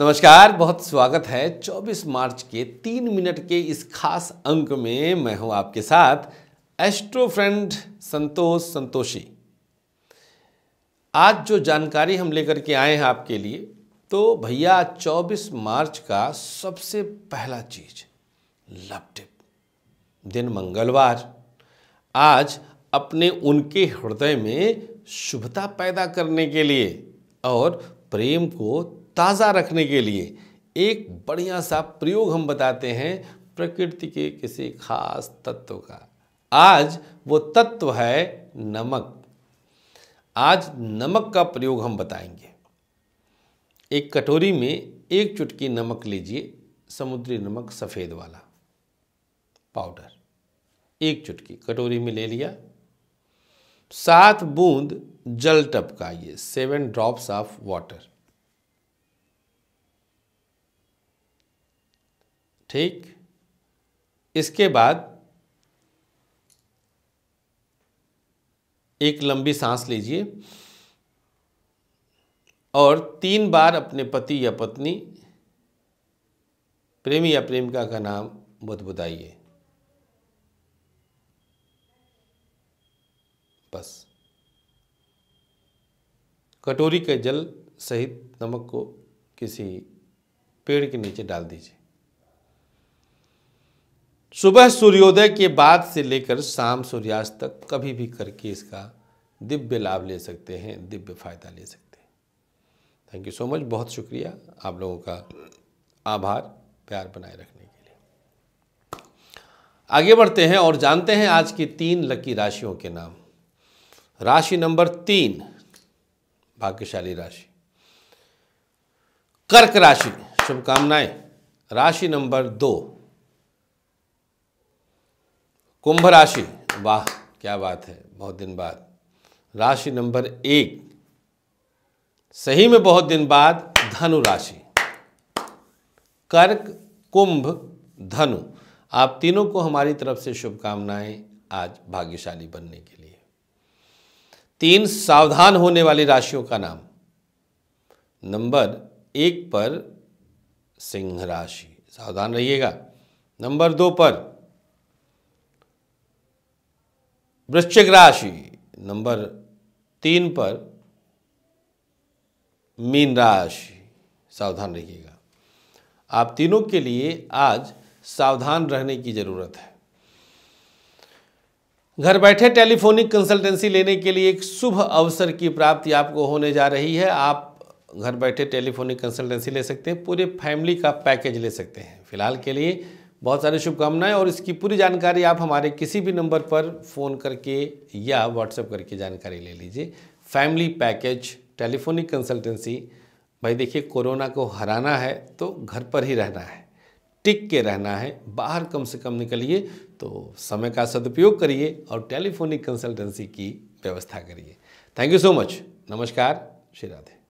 नमस्कार, बहुत स्वागत है। 24 मार्च के तीन मिनट के इस खास अंक में मैं हूँ आपके साथ एस्ट्रो फ्रेंड संतोष संतोषी। आज जो जानकारी हम लेकर के आए हैं आपके लिए तो भैया 24 मार्च का सबसे पहला चीज़, लव टिप। दिन मंगलवार। आज अपने उनके हृदय में शुभता पैदा करने के लिए और प्रेम को ताज़ा रखने के लिए एक बढ़िया सा प्रयोग हम बताते हैं प्रकृति के किसी खास तत्व का। आज वो तत्व है नमक। आज नमक का प्रयोग हम बताएँगे। एक कटोरी में एक चुटकी नमक लीजिए, समुद्री नमक सफ़ेद वाला पाउडर। एक चुटकी कटोरी में ले लिया। सात बूंद जल टपकाइए, सेवन ड्रॉप्स ऑफ़ वाटर। ठीक? इसके बाद एक लंबी सांस लीजिए और तीन बार अपने पति या पत्नी, प्रेमी या प्रेमिका का नाम बुदबुदाइए। बस। कटोरी के जल सहित नमक को किसी पेड़ के नीचे डाल दीजिए। सुबह सूर्योदय के बाद से लेकर शाम सूर्यास्त तक कभी भी करके इसका दिव्य लाभ ले सकते हैं, दिव्य फ़ायदा ले सकते हैं। थैंक यू सो मच बहुत शुक्रिया आप लोगों का आभार, प्यार बनाए रखने के लिए। आगे बढ़ते हैं और जानते हैं आज की तीन लकी राशियों के नाम। राशि नंबर तीन, भाग्यशाली राशि। कर्क राशि, शुभकामनाएँ। राशि नंबर दो कुंभ राशि। वाह, क्या बात है, बहुत दिन बाद। राशि नंबर एक। सही में बहुत दिन बाद धनु राशि। कर्क, कुंभ, धनु, आप तीनों को हमारी तरफ़ से शुभकामनाएँ आज भाग्यशाली बनने के लिए। तीन सावधान होने वाली राशियों का नाम। नंबर एक पर सिंह राशि। सावधान रहिएगा। नंबर दो पर वृश्चिक राशि, नंबर तीन पर मीन राशि, सावधान रहिएगा। आप तीनों के लिए आज सावधान रहने की ज़रूरत है। घर बैठे टेलीफोनिक कंसल्टेंसी लेने के लिए एक शुभ अवसर की प्राप्ति आपको होने जा रही है। आप घर बैठे टेलीफोनिक कंसल्टेंसी ले सकते हैं, पूरे फैमिली का पैकेज ले सकते हैं। फ़िलहाल के लिए बहुत सारी शुभकामनाएँ और इसकी पूरी जानकारी आप हमारे किसी भी नंबर पर फ़ोन करके या व्हाट्सएप करके जानकारी ले लीजिए। फैमिली पैकेज टेलीफोनिक कंसल्टेंसी भाई देखिए, कोरोना को हराना है तो घर पर ही रहना है। टिक के रहना है, बाहर कम से कम निकलिए तो समय का सदुपयोग करिए और टेलीफोनिक कंसल्टेंसी की व्यवस्था करिए। थैंक यू सो मच नमस्कार, श्री राधे।